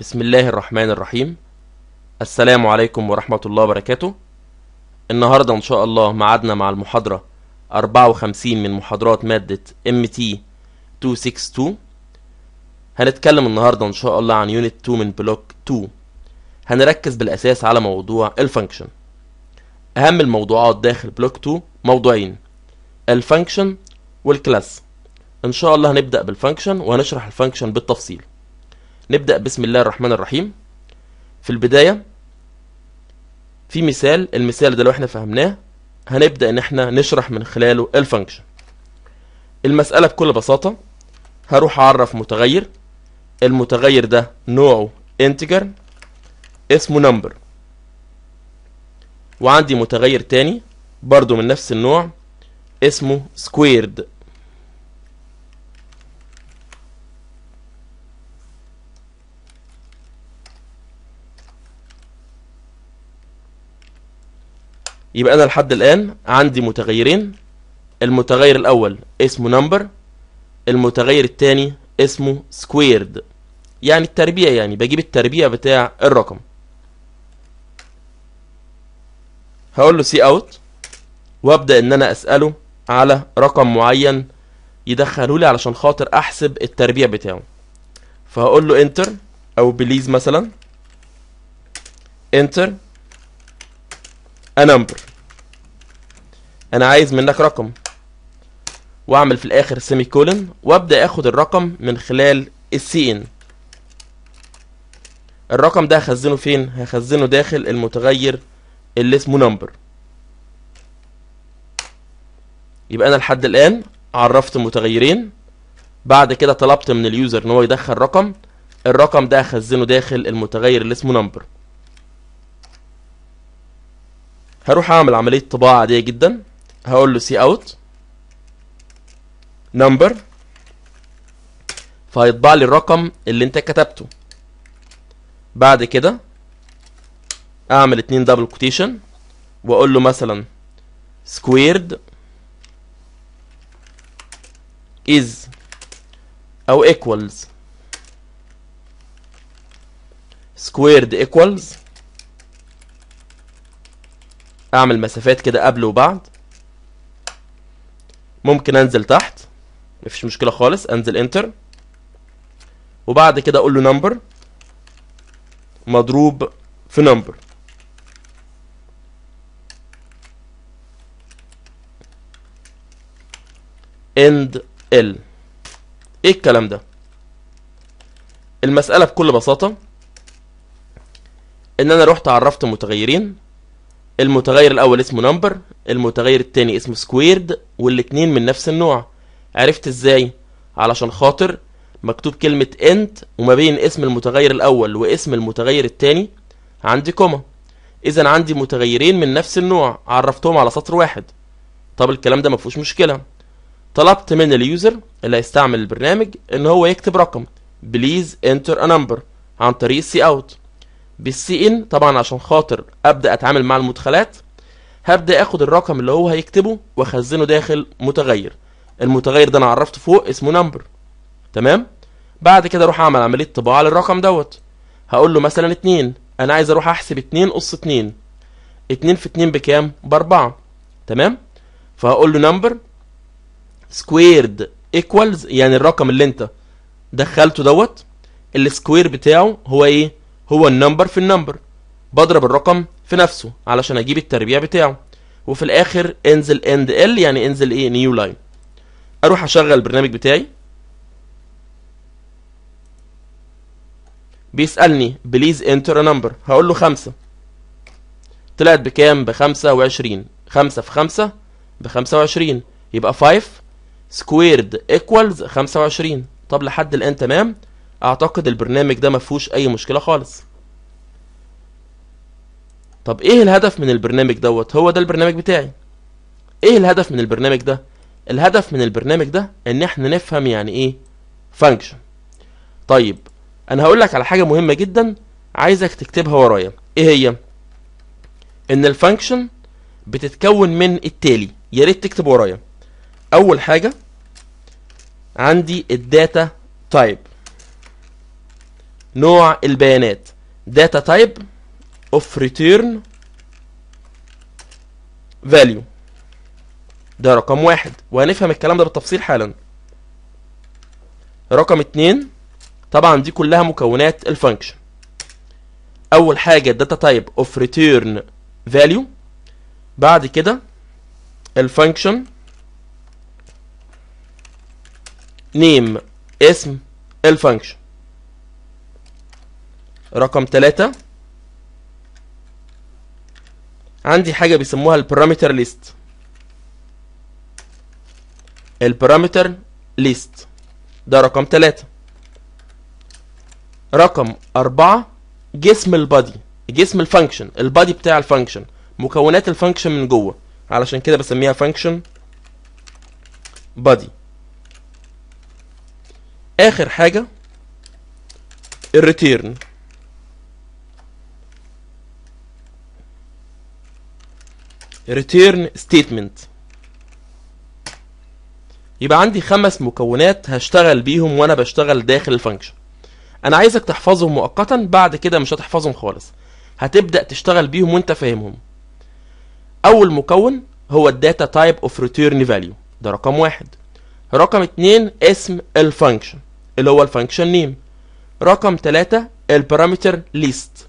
بسم الله الرحمن الرحيم السلام عليكم ورحمة الله وبركاته النهاردة إن شاء الله معادنا مع المحاضرة 54 من محاضرات مادة MT 262 هنتكلم النهاردة إن شاء الله عن unit 2 من block 2 هنركز بالأساس على موضوع ال function أهم الموضوعات داخل block 2 موضوعين ال function وال class إن شاء الله هنبدأ بال function وهنشرح ال function بالتفصيل نبدأ بسم الله الرحمن الرحيم. في البداية في مثال المثال ده لو إحنا فهمناه هنبدأ إن إحنا نشرح من خلاله ال function المسألة بكل بساطة هروح أعرف متغير. المتغير ده نوعه integer اسمه number. وعندي متغير تاني برضو من نفس النوع اسمه squared. يبقى أنا لحد الآن عندي متغيرين. المتغير الأول اسمه number المتغير الثاني اسمه squared يعني التربيع يعني بجيب التربيع بتاع الرقم. هقول له cout وأبدأ إن أنا أسأله على رقم معين يدخله لي علشان خاطر أحسب التربيع بتاعه. فهقول له enter أو please مثلا enter number. أنا عايز منك رقم. وأعمل في الآخر semicolon وأبدأ آخد الرقم من خلال ال cin الرقم ده هخزنه فين؟ هخزنه داخل المتغير اللي اسمه number يبقى أنا لحد الآن عرفت متغيرين. بعد كده طلبت من ال user إن هو يدخل رقم. الرقم ده هخزنه داخل المتغير اللي اسمه number هروح أعمل عملية طباعة عادية جدا. هقول له cout number فهيطبع لي الرقم اللي انت كتبته. بعد كده اعمل اتنين double quotation واقول له مثلا squared is أو equals. squared equals. اعمل مسافات كده قبل وبعد. ممكن انزل تحت مفيش مشكلة خالص انزل enter وبعد كده أقول له number مضروب في number end l. إيه الكلام ده؟ المسألة بكل بساطة إن أنا رحت عرفت متغيرين. المتغير الأول اسمه number المتغير التاني اسمه squared والاتنين من نفس النوع. عرفت إزاي؟ علشان خاطر مكتوب كلمة int وما بين اسم المتغير الأول واسم المتغير التاني عندي comma. إذا عندي متغيرين من نفس النوع عرفتهم على سطر واحد. طب الكلام ده مفيهوش مشكلة. طلبت من ال user اللي هيستعمل البرنامج إن هو يكتب رقم. please enter a number عن طريق ال c out بال c in طبعا عشان خاطر أبدأ أتعامل مع المدخلات. هبدا آخد الرقم اللي هو هيكتبه واخزنه داخل متغير. المتغير ده أنا عرفته فوق اسمه number تمام؟ بعد كده أروح أعمل عملية طباعة للرقم دوت. هقول له مثلا 2 أنا عايز أروح أحسب 2 أس 2 2 في 2 بكام؟ بأربعة. تمام؟ فهقول له number squared equals يعني الرقم اللي أنت دخلته دوت ال square بتاعه هو إيه؟ هو ال number في ال number. بضرب الرقم في نفسه علشان أجيب التربيع بتاعه. وفي الآخر انزل end l يعني انزل إيه؟ new line أروح أشغل البرنامج بتاعي. بيسألني please enter number هقول له خمسة. طلعت بكام؟ بخمسة وعشرين. خمسة في خمسة؟ بخمسة وعشرين. يبقى five squared equals خمسة وعشرين. طب لحد الآن تمام؟ أعتقد البرنامج ده مفهوش أي مشكلة خالص. طب إيه الهدف من البرنامج دوت؟ هو ده البرنامج بتاعي. إيه الهدف من البرنامج ده؟ الهدف من البرنامج ده إن إحنا نفهم يعني إيه function طيب أنا هقول لك على حاجة مهمة جدا عايزك تكتبها ورايا. إيه هي؟ إن ال function بتتكون من التالي. يا ريت تكتب ورايا. أول حاجة عندي ال data type نوع البيانات. data type of return value. ده رقم واحد. وهنفهم الكلام ده بالتفصيل حالا. رقم اتنين طبعا دي كلها مكونات ال function أول حاجة data type of return value. بعد كده ال function name اسم ال function رقم ثلاثة عندي حاجة بيسموها ال parameter list ال parameter list ده رقم ثلاثة رقم أربعة جسم ال body. جسم ال function ال body بتاع ال function مكونات ال function من جوه. علشان كده بسميها function body آخر حاجة ال return return statement يبقى عندي خمس مكونات هشتغل بيهم وأنا بشتغل داخل ال function أنا عايزك تحفظهم مؤقتا بعد كده مش هتحفظهم خالص. هتبدأ تشتغل بيهم وأنت فاهمهم. أول مكون هو ال data type of return value ده رقم واحد. رقم اتنين اسم ال function اللي هو ال function name رقم تلاتة ال parameter list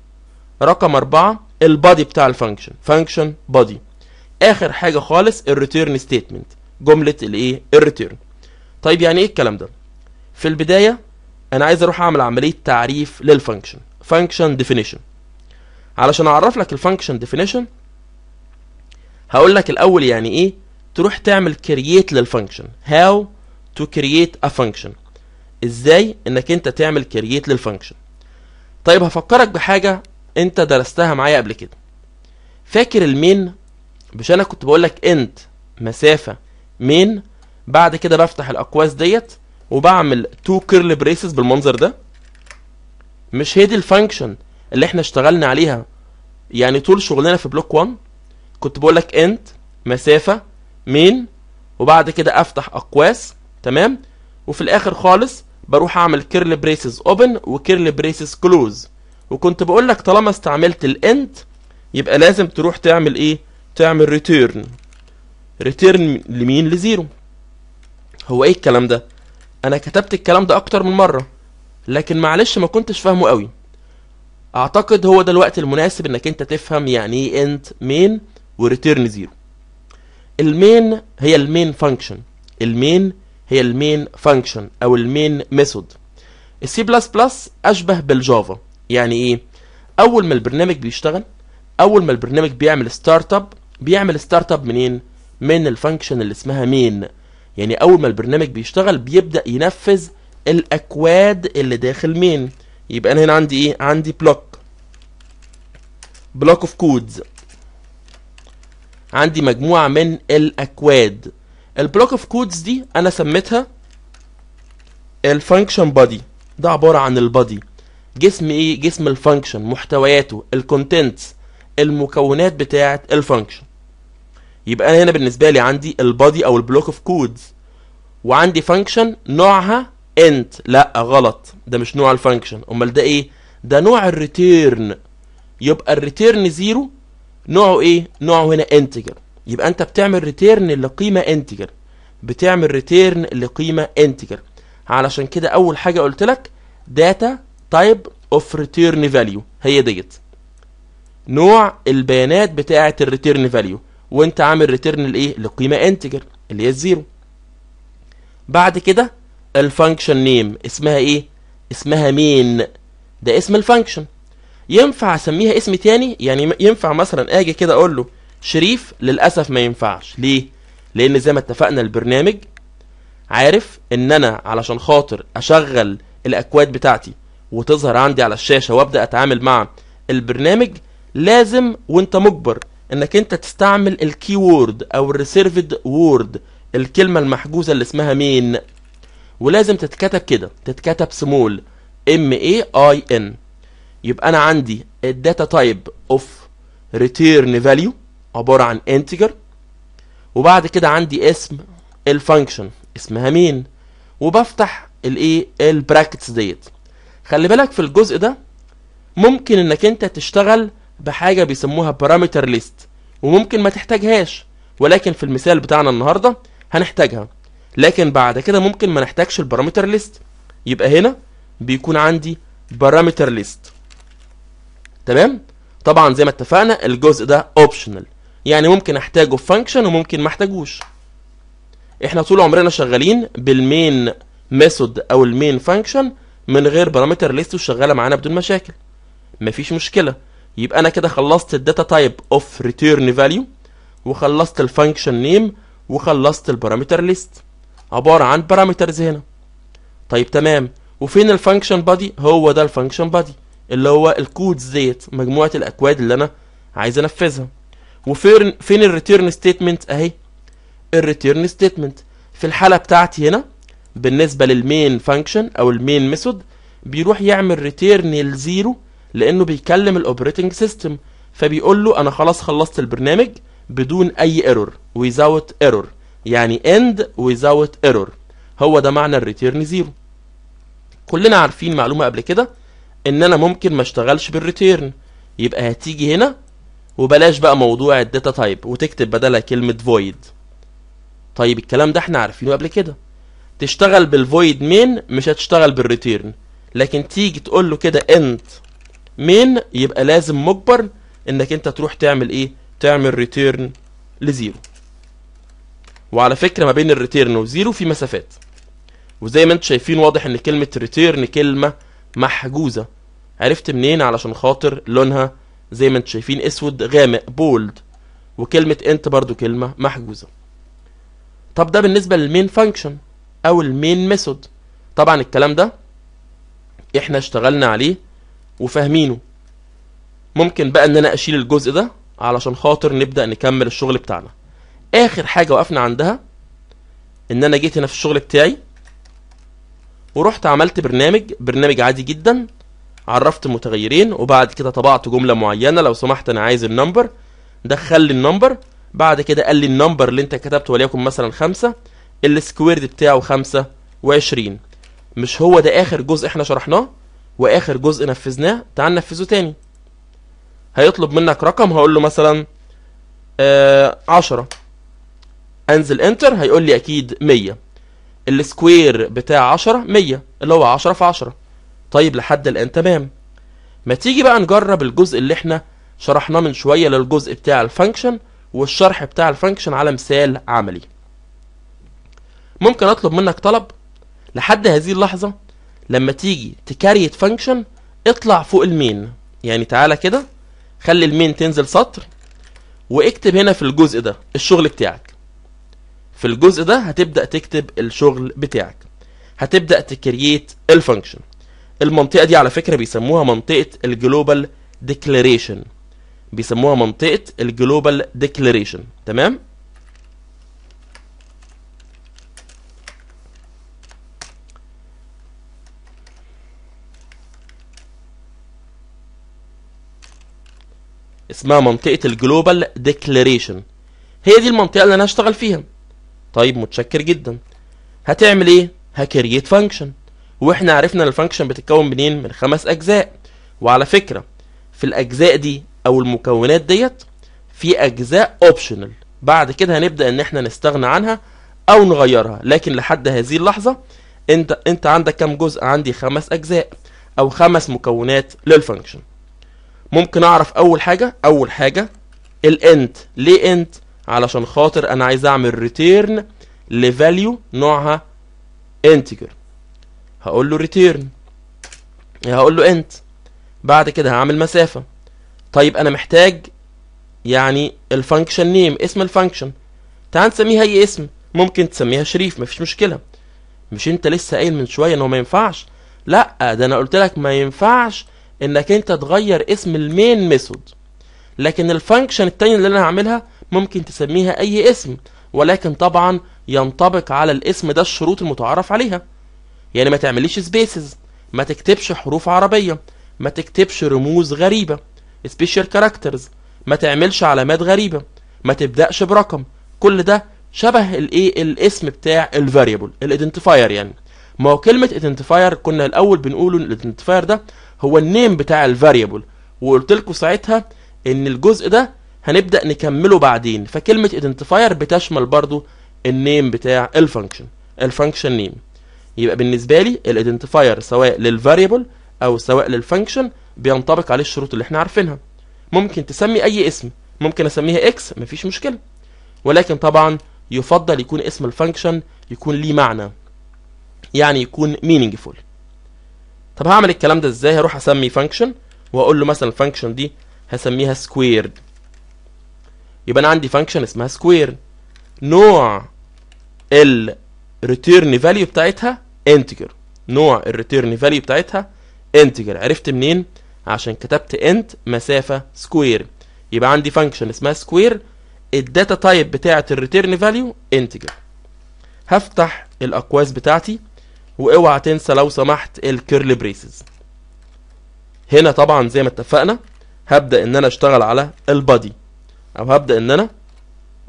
رقم أربعة ال body بتاع ال function function body آخر حاجة خالص ال return statement جملة الايه ال return طيب يعني إيه الكلام ده؟ في البداية أنا عايز أروح أعمل عملية تعريف لل function function definition علشان أعرف لك ال function definition هقول لك الأول يعني إيه؟ تروح تعمل create لل function how to create a function. إزاي إنك أنت تعمل create لل function طيب هفكرك بحاجة أنت درستها معايا قبل كده. فاكر ال main مش أنا كنت بقول لك int مسافة main بعد كده بفتح الأقواس ديت وبعمل two curly braces بالمنظر ده. مش هي دي ال function اللي إحنا اشتغلنا عليها؟ يعني طول شغلنا في block 1 كنت بقول لك int مسافة main وبعد كده أفتح أقواس تمام؟ وفي الآخر خالص بروح أعمل curly braces open و curly braces close وكنت بقول لك طالما استعملت ال int يبقى لازم تروح تعمل إيه؟ تعمل return return لمين؟ ل zero. هو إيه الكلام ده؟ أنا كتبت الكلام ده أكتر من مرة لكن معلش ما كنتش فاهمه قوي. أعتقد هو ده الوقت المناسب إنك أنت تفهم يعني إيه انت مين وريتيرن زيرو. المين هي المين فانكشن المين هي المين فانكشن أو المين ميثود السي بلس بلس أشبه بالجافا. يعني إيه؟ أول ما البرنامج بيشتغل أول ما البرنامج بيعمل start up بيعمل start up منين؟ من ال function اللي اسمها main؟ يعني أول ما البرنامج بيشتغل بيبدأ ينفذ الأكواد اللي داخل main؟ يبقى أنا هنا عندي إيه؟ عندي block block of codes عندي مجموعة من الأكواد. ال block of codes دي أنا سميتها ال function body ده عبارة عن ال body جسم إيه؟ جسم ال function محتوياته ال contents المكونات بتاعة ال function يبقى أنا هنا بالنسبة لي عندي ال body أو ال block of codes وعندي function نوعها int لا غلط. ده مش نوع ال function أمال ده إيه؟ ده نوع ال return يبقى ال return zero نوعه إيه؟ نوعه هنا integer يبقى أنت بتعمل return لقيمة integer بتعمل return لقيمة integer علشان كده أول حاجة قلت لك data type of return value هي ديت. نوع البيانات بتاعة ال return value وانت عامل return لإيه؟ لقيمة integer اللي هي ال zero بعد كده ال function name اسمها إيه؟ اسمها main؟ ده اسم ال function ينفع أسميها اسم تاني؟ يعني ينفع مثلا آجي كده أقول له شريف للأسف ما ينفعش. ليه؟ لأن زي ما اتفقنا البرنامج عارف إن أنا علشان خاطر أشغل الأكواد بتاعتي وتظهر عندي على الشاشة وأبدأ أتعامل مع البرنامج لازم وأنت مجبر إنك أنت تستعمل ال keyword أو ال reserved word الكلمة المحجوزة اللي اسمها main؟ ولازم تتكتب كده تتكتب small m a i n يبقى أنا عندي ال data type of return value عبارة عن integer وبعد كده عندي اسم ال function اسمها main؟ وبفتح الايه ال brackets ديت. خلي بالك في الجزء ده ممكن إنك أنت تشتغل بحاجة بيسموها parameter list وممكن ما تحتاجهاش. ولكن في المثال بتاعنا النهارده هنحتاجها. لكن بعد كده ممكن ما نحتاجش ال parameter list يبقى هنا بيكون عندي parameter list تمام؟ طبعا زي ما اتفقنا الجزء ده optional يعني ممكن أحتاجه في function وممكن ما أحتاجوش. إحنا طول عمرنا شغالين بال main method أو ال main function من غير parameter list وشغالة معانا بدون مشاكل. مفيش مشكلة. يبقى أنا كده خلصت ال data type of return value وخلصت ال function name وخلصت ال parameter list عبارة عن parameters هنا. طيب تمام. وفين ال function body هو ده ال function body اللي هو ال codes ديت مجموعة الاكواد اللي أنا عايز أنفذها. وفين فين ال return statement أهي؟ ال return statement في الحالة بتاعتي هنا بالنسبة لل main function أو ال main method بيروح يعمل return ل zero لأنه بيكلم ال operating system فبيقول له أنا خلاص خلصت البرنامج بدون أي error without error. يعني end without error. هو ده معنى ال return zero كلنا عارفين معلومة قبل كده إن أنا ممكن ما اشتغلش بال return يبقى هتيجي هنا وبلاش بقى موضوع ال data type وتكتب بدلها كلمة void. طيب الكلام ده إحنا عارفينه قبل كده. تشتغل بال void main مش هتشتغل بال return لكن تيجي تقول له كده int main يبقى لازم مجبر إنك أنت تروح تعمل إيه؟ تعمل return ل zero وعلى فكرة ما بين ال return و zero في مسافات. وزي ما أنتم شايفين واضح إن كلمة return كلمة محجوزة. عرفت منين؟ علشان خاطر لونها زي ما أنتم شايفين أسود غامق bold وكلمة int برضو كلمة محجوزة. طب ده بالنسبة لل main function أو ال main method طبعا الكلام ده إحنا اشتغلنا عليه وفاهمينه. ممكن بقى إن أنا أشيل الجزء ده علشان خاطر نبدأ نكمل الشغل بتاعنا. آخر حاجة وقفنا عندها إن أنا جيت هنا في الشغل بتاعي ورحت عملت برنامج برنامج عادي جدا. عرفت متغيرين وبعد كده طبعت جملة معينة. لو سمحت أنا عايز ال number. دخل لي ال number. بعد كده قال لي ال number اللي أنت كتبته وليكن مثلا خمسة. ال squared بتاعه خمسة وعشرين. مش هو ده آخر جزء إحنا شرحناه؟ واخر جزء نفذناه تعال ننفذه تاني. هيطلب منك رقم هقول له مثلا آه عشرة. انزل enter هيقول لي أكيد مية. ال square بتاع عشرة مية اللي هو عشرة في عشرة. طيب لحد الآن تمام. ما تيجي بقى نجرب الجزء اللي إحنا شرحناه من شوية للجزء بتاع ال function والشرح بتاع ال function على مثال عملي. ممكن اطلب منك طلب لحد هذه اللحظة؟ لما تيجي ت create function اطلع فوق ال main. يعني تعالى كده خلي ال main تنزل سطر واكتب هنا في الجزء ده الشغل بتاعك. في الجزء ده هتبدأ تكتب الشغل بتاعك. هتبدأ ت create ال function المنطقة دي على فكرة بيسموها منطقة ال global declaration بيسموها منطقة ال global declaration تمام؟ اسمها منطقة ال global declaration. هي دي المنطقة اللي أنا هشتغل فيها. طيب متشكر جدا. هتعمل إيه؟ ه create function. وإحنا عرفنا إن ال function بتتكون منين؟ من خمس أجزاء. وعلى فكرة في الأجزاء دي أو المكونات ديت في أجزاء optional بعد كده هنبدأ إن إحنا نستغنى عنها أو نغيرها. لكن لحد هذه اللحظة أنت أنت عندك كام جزء؟ عندي خمس أجزاء أو خمس مكونات لل function. ممكن أعرف أول حاجة؟ أول حاجة ال int ليه int علشان خاطر أنا عايز أعمل return ل value نوعها integer هقول له return هقول له int بعد كده هعمل مسافة. طيب أنا محتاج يعني ال function name اسم الفانكشن تعال نسميها أي اسم. ممكن تسميها شريف مفيش مشكلة. مش أنت لسه قايل من شوية إن هو ما ينفعش؟ لأ ده أنا قلت لك ما ينفعش إنك أنت تغير اسم ال main method لكن ال function التانية اللي أنا هعملها ممكن تسميها أي اسم ولكن طبعا ينطبق على الاسم ده الشروط المتعارف عليها. يعني ما تعمليش spaces ما تكتبش حروف عربية ما تكتبش رموز غريبة special characters ما تعملش علامات غريبة ما تبدأش برقم. كل ده شبه الايه الاسم بتاع ال variable ال identifier يعني. ما هو كلمة identifier كنا الأول بنقول إن ال identifier ده هو ال name بتاع ال variable وقلت لكم ساعتها إن الجزء ده هنبدأ نكمله بعدين فكلمة identifier بتشمل برضو ال name بتاع ال function ال function name يبقى بالنسبة لي ال identifier سواء لل variable أو سواء لل function بينطبق عليه الشروط اللي إحنا عارفينها. ممكن تسمي أي اسم ممكن أسميها x مفيش مشكلة. ولكن طبعا يفضل يكون اسم ال function يكون ليه معنى. يعني يكون meaningful. طب هعمل الكلام ده إزاي؟ هروح أسمي function وأقول له مثلا ال function دي هسميها square يبقى أنا عندي function اسمها square نوع ال return value بتاعتها integer نوع ال return value بتاعتها integer عرفت منين؟ عشان كتبت int مسافة square يبقى عندي function اسمها square ال data type بتاعة ال return value integer هفتح الأقواس بتاعتي. واوعى تنسى لو سمحت ال curly braces. هنا طبعا زي ما اتفقنا هبدأ إن أنا أشتغل على ال body أو هبدأ إن أنا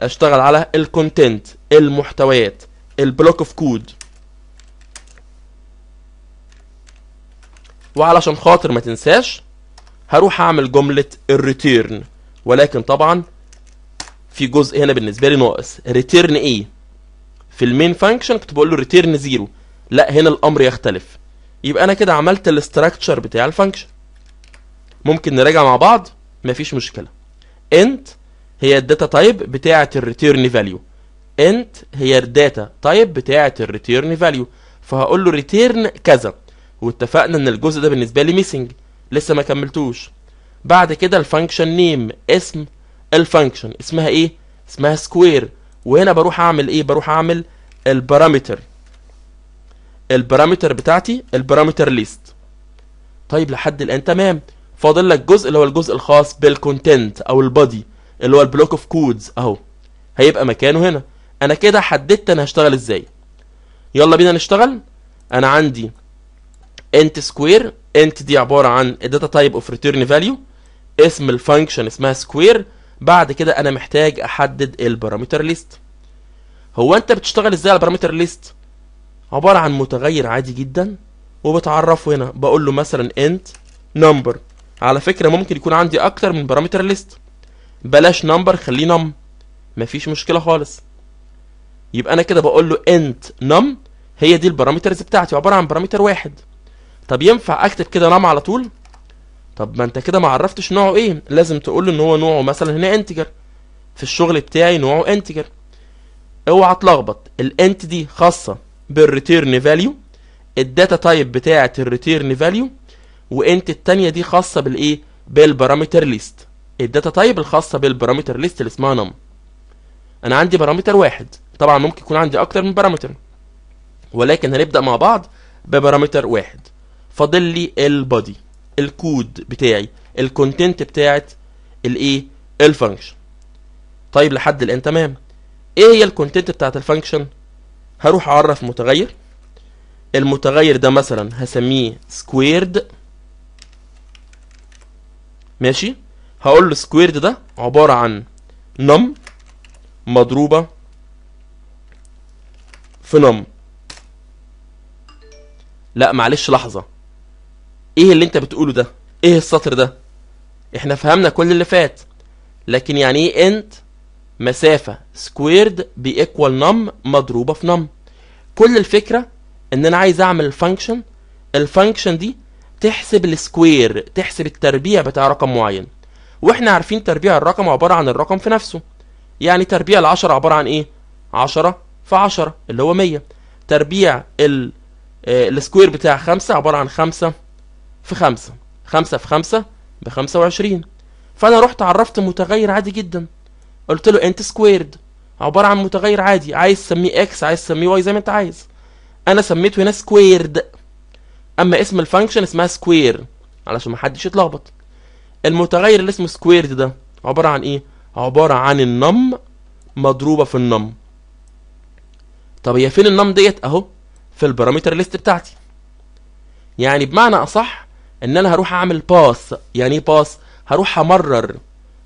أشتغل على ال content المحتويات ال block of code. وعلشان خاطر ما تنساش هروح أعمل جملة ال return ولكن طبعا في جزء هنا بالنسبة لي ناقص. return إيه في ال main function كنت بقول له return zero. لا هنا الأمر يختلف. يبقى أنا كده عملت ال structure بتاع ال function ممكن نراجع مع بعض؟ مفيش مشكلة. int هي ال data type بتاعة ال return value int هي ال data type بتاعة ال return value فهقول له return كذا. واتفقنا إن الجزء ده بالنسبة لي missing لسه ما كملتوش. بعد كده ال function name اسم ال function اسمها إيه؟ اسمها square وهنا بروح أعمل إيه؟ بروح أعمل ال parameter ال parameter بتاعتي ال parameter list طيب لحد الآن تمام. فاضل لك جزء اللي هو الجزء الخاص بال content أو ال body اللي هو ال block of codes أهو. هيبقى مكانه هنا. أنا كده حددت أنا هشتغل إزاي. يلا بينا نشتغل. أنا عندي int square int دي عبارة عن ال data type of return value اسم ال function اسمها square بعد كده أنا محتاج أحدد ال parameter list هو أنت بتشتغل إزاي على ال parameter list عبارة عن متغير عادي جدا وبتعرفه هنا. بقول له مثلا int number على فكرة ممكن يكون عندي أكتر من parameter list بلاش number خليه num مفيش مشكلة خالص. يبقى أنا كده بقول له int num هي دي ال parameters بتاعتي عبارة عن parameter واحد. طب ينفع أكتب كده num على طول؟ طب ما أنت كده ما عرفتش نوعه إيه. لازم تقول له إن هو نوعه مثلا هنا integer في الشغل بتاعي نوعه integer اوعى تلخبط. ال int دي خاصة. بال return value ال data type بتاعة ال return value و int التانية دي خاصة بالإيه؟ بال parameter list ال data type الخاصة بال parameter list اللي اسمها num أنا عندي parameter واحد. طبعا ممكن يكون عندي أكتر من parameter. ولكن هنبدأ مع بعض ب parameter واحد. فاضل لي ال body ال code بتاعي ال content بتاعت الإيه؟ ال function طيب لحد الآن تمام. إيه هي ال content بتاعت ال function هروح أعرف متغير؟ المتغير ده مثلا هسميه squared ماشي؟ هقول له squared ده عبارة عن num مضروبة في num لا معلش لحظة. إيه اللي أنت بتقوله ده؟ إيه السطر ده؟ إحنا فهمنا كل اللي فات. لكن يعني إيه int مسافة squared equal num مضروبة في num كل الفكرة إن أنا عايز أعمل ال function ال function دي تحسب ال square تحسب التربيع بتاع رقم معين. وإحنا عارفين تربيع الرقم عبارة عن الرقم في نفسه. يعني تربيع العشرة عبارة عن إيه؟ عشرة في عشرة اللي هو مية. تربيع ال آه، ال square بتاع خمسة عبارة عن خمسة في خمسة. خمسة في خمسة بخمسة وعشرين. فأنا رحت عرفت متغير عادي جدا. قلت له int squared عبارة عن متغير عادي. عايز تسميه x عايز تسميه y زي ما انت عايز. أنا سميته هنا squared أما اسم ال function اسمها square علشان محدش يتلخبط. المتغير اللي اسمه squared ده عبارة عن إيه؟ عبارة عن ال num مضروبة في النم. طب هي فين ال num ديت؟ أهو في ال parameter list بتاعتي. يعني بمعنى أصح إن أنا هروح أعمل pass يعني إيه pass هروح أمرر.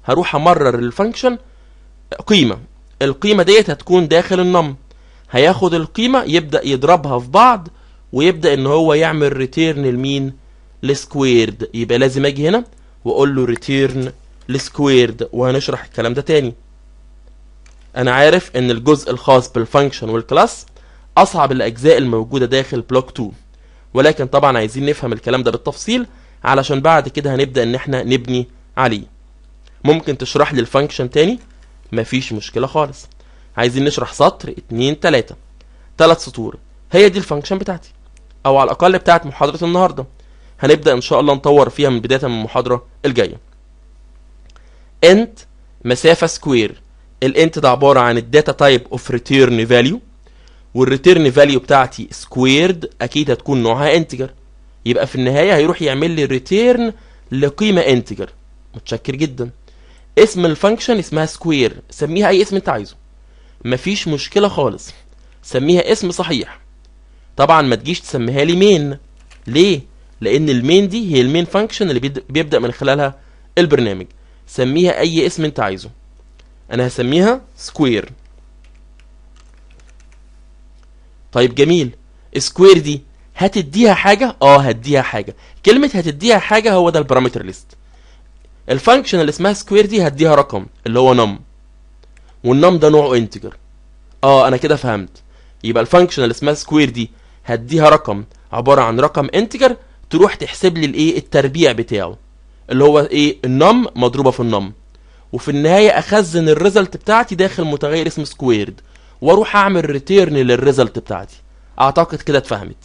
هروح أمرر ال function قيمة. القيمة ديت هتكون داخل ال num هياخد القيمة يبدأ يضربها في بعض ويبدأ إن هو يعمل return لمين؟ ل squared. يبقى لازم أجي هنا وأقول له return ل squared وهنشرح الكلام ده تاني. أنا عارف إن الجزء الخاص بال function وال class أصعب الأجزاء الموجودة داخل block 2 ولكن طبعا عايزين نفهم الكلام ده بالتفصيل علشان بعد كده هنبدأ إن إحنا نبني عليه. ممكن تشرح لي ال function تاني؟ مفيش مشكلة خالص. عايزين نشرح سطر اتنين تلاتة. تلات سطور. هي دي ال function بتاعتي. أو على الأقل بتاعت محاضرة النهارده. هنبدأ إن شاء الله نطور فيها من بداية من المحاضرة الجاية. int مسافة square ال int ده عبارة عن ال data type of return value وال return value بتاعتي squared أكيد هتكون نوعها integer يبقى في النهاية هيروح يعمل لي return لقيمة integer متشكر جدا. اسم ال function اسمها square. سميها أي اسم أنت عايزه. مفيش مشكلة خالص. سميها اسم صحيح. طبعا ما تجيش تسميها لي main ليه؟ لأن ال main دي هي ال main function اللي بيبدأ من خلالها البرنامج. سميها أي اسم أنت عايزه. أنا هسميها square. طيب جميل. square دي هتديها حاجة؟ آه هديها حاجة. كلمة هتديها حاجة هو ده ال parameter list ال function اللي اسمها square دي هديها رقم اللي هو num وال num ده نوعه integer آه أنا كده فهمت. يبقى ال function اللي اسمها square دي هديها رقم عبارة عن رقم integer تروح تحسب لي الإيه؟ التربيع بتاعه. اللي هو إيه؟ ال num مضروبة في ال num وفي النهاية أخزن ال result بتاعتي داخل متغير اسمه squared وأروح أعمل return لل result بتاعتي. أعتقد كده اتفهمت.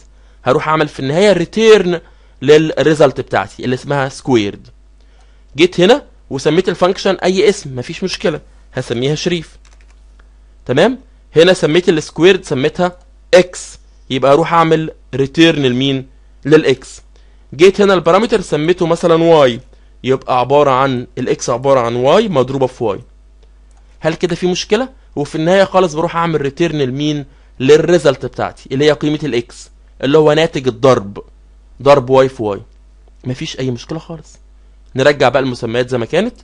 هروح أعمل في النهاية return لل result بتاعتي اللي اسمها squared جيت هنا وسميت ال function أي اسم مفيش مشكلة هسميها شريف. تمام؟ هنا سميت ال squared سميتها x يبقى أروح أعمل return لمين؟ لل x جيت هنا ال parameter سميته مثلا y يبقى عبارة عن ال x عبارة عن y مضروبة في y هل كده في مشكلة؟ وفي النهاية خالص بروح أعمل return لمين؟ لل result بتاعتي اللي هي قيمة ال x اللي هو ناتج الضرب ضرب y في y مفيش أي مشكلة خالص. نرجع بقى المسميات زي ما كانت.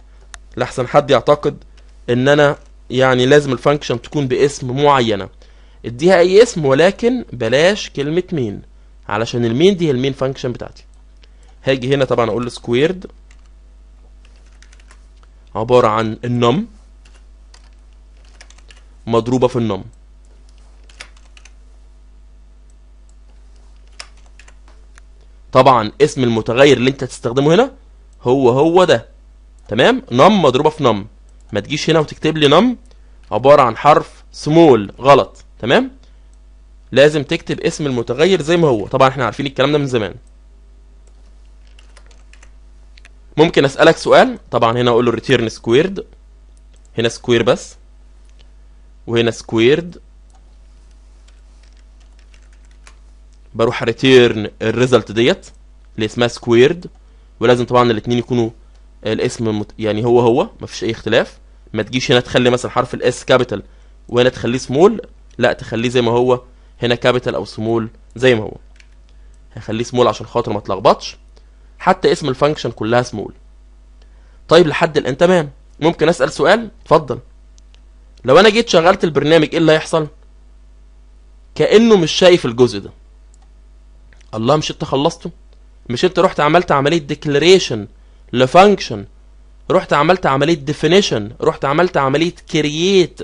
لحسن حد يعتقد إن أنا يعني لازم ال function تكون باسم معينة. اديها أي اسم ولكن بلاش كلمة main علشان ال main دي هي ال main function بتاعتي. هاجي هنا طبعا أقول squared عبارة عن ال num مضروبة في ال num. طبعا اسم المتغير اللي أنت هتستخدمه هنا هو هو ده. تمام؟ num مضروبة في num. ما تجيش هنا وتكتب لي num عبارة عن حرف سمول غلط. تمام؟ لازم تكتب اسم المتغير زي ما هو. طبعا إحنا عارفين الكلام ده من زمان. ممكن أسألك سؤال؟ طبعا هنا أقول له return squared هنا square بس. وهنا squared بروح return ال result ديت اللي اسمها squared ولازم طبعا الاثنين يكونوا الاسم مت... يعني هو هو مفيش أي اختلاف. ما تجيش هنا تخلي مثلا حرف ال s capital وهنا تخليه سمول لا تخليه زي ما هو هنا capital أو سمول زي ما هو. هخليه سمول عشان خاطر ما تلخبطش. حتى اسم ال function كلها سمول طيب لحد الآن تمام. ممكن أسأل سؤال؟ اتفضل. لو أنا جيت شغلت البرنامج إيه اللي هيحصل؟ كأنه مش شايف الجزء ده. الله مش أنت خلصته؟ مش انت رحت عملت عملية declaration ل function رحت عملت عملية definition رحت عملت عملية create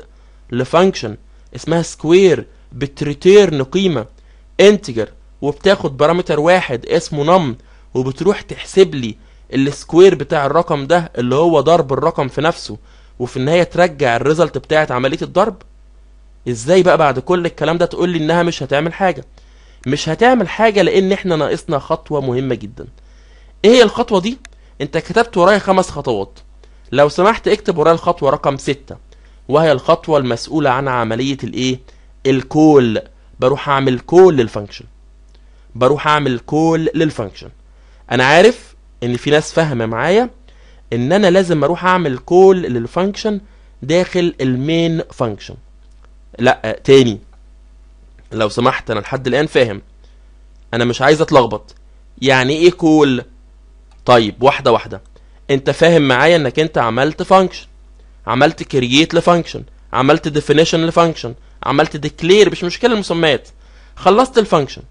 ل function اسمها square بت return قيمة integer وبتاخد parameter واحد اسمه num وبتروح تحسب لي ال square بتاع الرقم ده اللي هو ضرب الرقم في نفسه وفي النهاية ترجع ال result بتاعت عملية الضرب؟ إزاي بقى بعد كل الكلام ده تقول لي إنها مش هتعمل حاجة؟ مش هتعمل حاجة لأن إحنا ناقصنا خطوة مهمة جدا. إيه هي الخطوة دي؟ أنت كتبت ورايا خمس خطوات. لو سمحت اكتب ورايا الخطوة رقم ستة وهي الخطوة المسؤولة عن عملية الإيه؟ ال call. بروح أعمل call لل function بروح أعمل call لل function أنا عارف إن في ناس فاهمة معايا إن أنا لازم أروح أعمل call لل function داخل ال main function لا تاني. لو سمحت أنا لحد الآن فاهم. أنا مش عايز أتلخبط. يعني إيه call طيب واحدة واحدة. أنت فاهم معايا إنك أنت عملت function عملت create ل function عملت definition ل function عملت declare مش مشكلة المسميات. خلصت ال function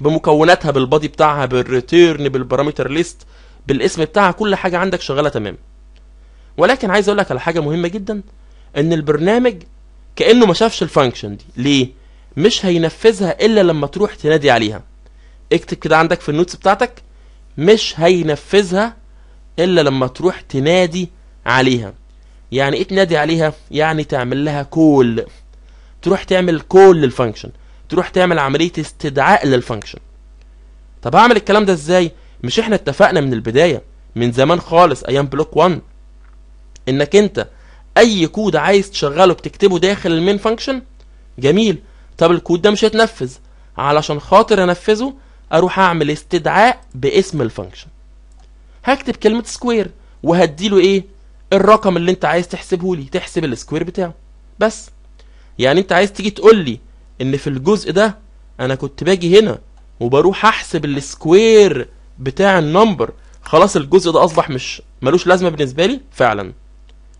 بمكوناتها بال body بتاعها بال return بال parameter list بالاسم بتاعها كل حاجة عندك شغالة تمام. ولكن عايز أقول لك على حاجة مهمة جدا. إن البرنامج كأنه ما شافش ال function دي. ليه؟ مش هينفذها إلا لما تروح تنادي عليها. اكتب كده عندك في ال notes بتاعتك مش هينفذها إلا لما تروح تنادي عليها. يعني إيه تنادي عليها؟ يعني تعمل لها call تروح تعمل call لل function تروح تعمل عملية استدعاء لل function طب هعمل الكلام ده إزاي؟ مش إحنا اتفقنا من البداية من زمان خالص أيام block 1 إنك أنت أي كود عايز تشغله بتكتبه داخل ال main function جميل. طب الكود ده مش هيتنفذ. علشان خاطر انفذه أروح اعمل استدعاء باسم ال function. هكتب كلمة square وهديله إيه؟ الرقم اللي انت عايز تحسبه لي تحسب ال square بتاعه. بس. يعني انت عايز تيجي تقول لي ان في الجزء ده أنا كنت باجي هنا وبروح احسب ال square بتاع ال number. خلاص الجزء ده اصبح مش ملوش لازمة بالنسبة لي؟ فعلا.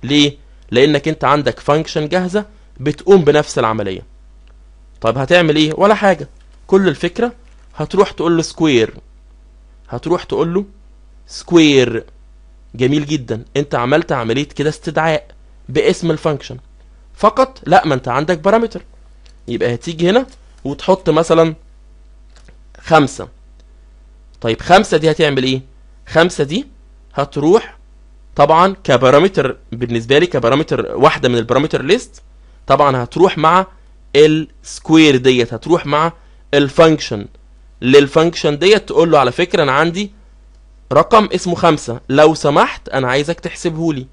ليه؟ لانك انت عندك function جاهزة بتقوم بنفس العملية. طب هتعمل إيه؟ ولا حاجة. كل الفكرة هتروح تقول له square هتروح تقول له square جميل جدا. أنت عملت عملية كده استدعاء باسم ال function فقط لا ما أنت عندك parameter يبقى هتيجي هنا وتحط مثلا خمسة. طيب خمسة دي هتعمل إيه؟ خمسة دي هتروح طبعا ك parameter بالنسبة لي ك parameter واحدة من ال parameter list طبعا هتروح مع ال square ديت هتروح مع ال function لل function ديت تقول له على فكرة أنا عندي رقم اسمه خمسة. لو سمحت أنا عايزك تحسبه لي.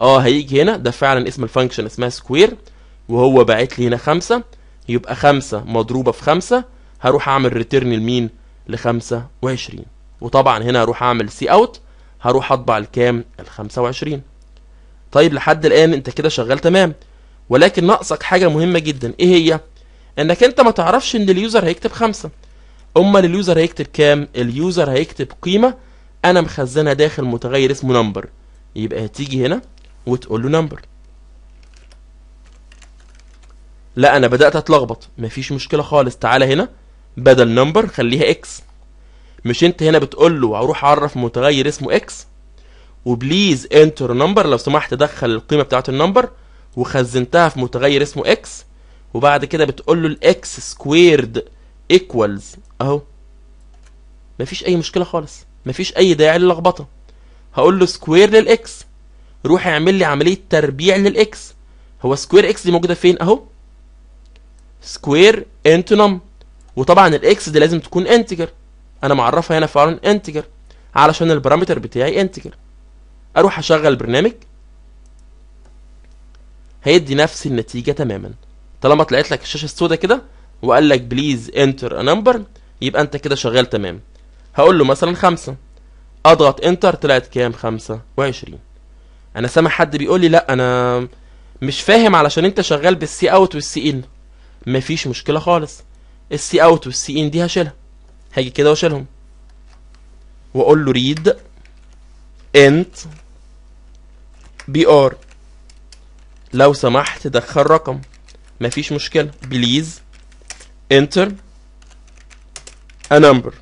آه هيجي هنا. ده فعلا اسم ال function اسمها square وهو باعت لي هنا خمسة. يبقى خمسة مضروبة في خمسة. هروح أعمل return لمين؟ لخمسة وعشرين. وطبعا هنا هروح أعمل cout هروح أطبع الكام؟ الخمسة وعشرين. طيب لحد الآن أنت كده شغال تمام. ولكن ناقصك حاجة مهمة جدا. إيه هي؟ إنك أنت ما تعرفش إن ال user هيكتب خمسة. أمال ال user هيكتب كام؟ ال user هيكتب قيمة أنا مخزنها داخل متغير اسمه number. يبقى هتيجي هنا وتقول له number. لا أنا بدأت أتلخبط. مفيش مشكلة خالص. تعالى هنا. بدل number خليها x مش أنت هنا بتقول له أروح أعرف متغير اسمه x و please enter number لو سمحت دخل القيمة بتاعه ال number. وخزنتها في متغير اسمه x وبعد كده بتقول له ال x squared equals أهو. مفيش أي مشكلة خالص. مفيش أي داعي للخبطة. هقول له square لل x روح اعمل لي عملية تربيع لل x هو square x دي موجودة فين؟ أهو. square int num وطبعا ال x دي لازم تكون integer أنا معرفها هنا فعلا integer علشان ال parameter بتاعي integer أروح أشغل البرنامج هيدي نفس النتيجة تماما. طالما طلعت لك الشاشة السوداء كده وقال لك please enter a number يبقى انت كده شغال تمام. هقول له مثلا خمسة. أضغط enter طلعت كام؟ خمسة وعشرين. أنا سامع حد بيقول لي لا أنا مش فاهم علشان أنت شغال بال cout وال cin مفيش مشكلة خالص. ال cout وال cin دي هشيلها. هاجي كده وأشيلهم. وأقول له read int PR لو سمحت دخل رقم. مفيش مشكلة. please enter a number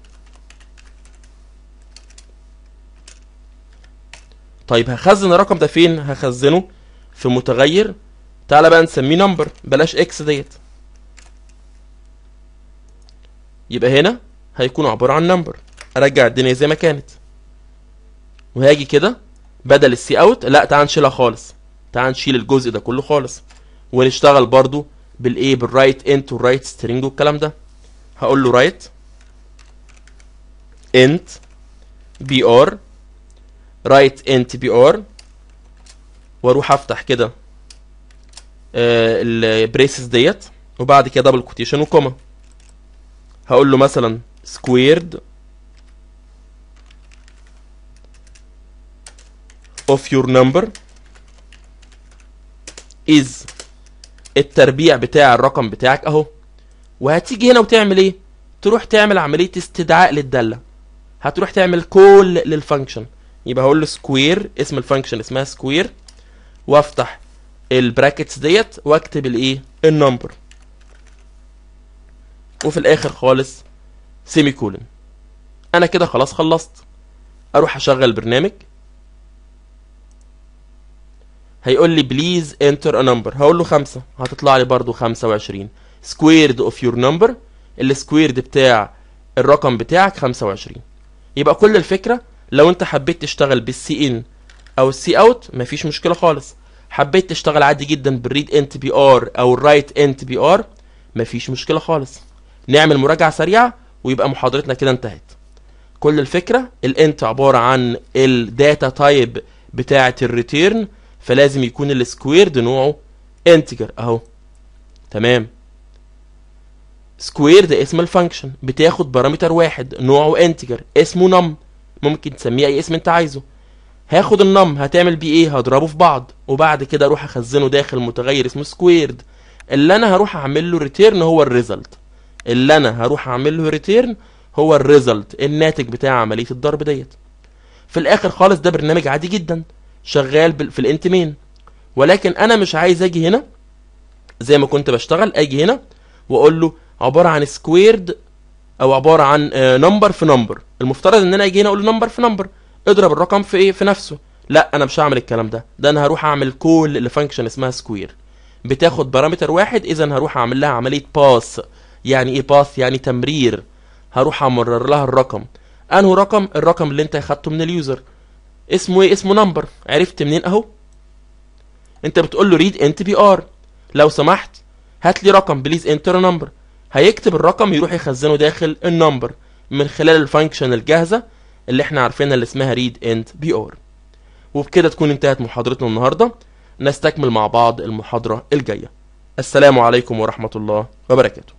طيب هخزن الرقم ده فين؟ هخزنه في متغير. تعالى بقى نسميه number بلاش x ديت. يبقى هنا هيكون عبارة عن number أرجع الدنيا زي ما كانت. وهاجي كده. بدل ال cout لا تعال نشيلها خالص. تعال نشيل الجزء ده كله خالص. ونشتغل برضو بالايه بال write int وال write string والكلام ده. هقول له write int PR write int PR وأروح افتح كده آه ال braces ديت وبعد كده double quotation و comma. هقول له مثلا squared of your number is التربيع بتاع الرقم بتاعك أهو. وهتيجي هنا وتعمل إيه؟ تروح تعمل عملية استدعاء للدالة. هتروح تعمل call لل function يبقى هقول له square اسم ال function اسمها square وافتح ال brackets ديت واكتب الايه ال number وفي الآخر خالص semicolon أنا كده خلاص خلصت. أروح أشغل البرنامج هيقول لي please enter a number هقول له خمسة. هتطلع لي خمسة وعشرين. squared of your number ال squared بتاع الرقم بتاعك خمسة وعشرين. يبقى كل الفكرة لو انت حبيت تشتغل بال cin أو ال cout مفيش مشكلة خالص. حبيت تشتغل عادي جدا بال read int PR أو ال write int PR مفيش مشكلة خالص. نعمل مراجعة سريعة ويبقى محاضرتنا كده انتهت. كل الفكرة ال int عبارة عن ال data type بتاعة ال return فلازم يكون ال squared نوعه integer أهو. تمام. square ده اسم ال function. بتاخد parameter واحد نوعه integer اسمه num ممكن تسميه أي اسم أنت عايزه. هاخد ال num هتعمل بيه إيه؟ هضربه في بعض. وبعد كده أروح أخزنه داخل متغير اسمه squared اللي أنا هروح أعمل له return هو ال result اللي أنا هروح أعمل له return هو ال result الناتج بتاع عملية الضرب ديت. في الآخر خالص ده برنامج عادي جدا. شغال في ال int main ولكن أنا مش عايز أجي هنا زي ما كنت بشتغل أجي هنا وأقول له عبارة عن squared أو عبارة عن number في number المفترض إن أنا أجي هنا أقول له number في number اضرب الرقم في إيه؟ في نفسه. لا أنا مش هعمل الكلام ده. ده أنا هروح أعمل call ل function اسمها square بتاخد parameter واحد إذا هروح أعمل لها عملية pass يعني إيه pass يعني تمرير. هروح أمرر لها الرقم. انه رقم؟ الرقم اللي أنت أخدته من ال user. اسمه إيه؟ اسمه number عرفت منين اهو؟ انت بتقول له read int PR لو سمحت هات لي رقم. please enter number هيكتب الرقم يروح يخزنه داخل ال number من خلال ال function الجاهزة اللي إحنا عارفينها اللي اسمها read int PR وبكده تكون انتهت محاضرتنا النهارده. نستكمل مع بعض المحاضرة الجاية. السلام عليكم ورحمة الله وبركاته.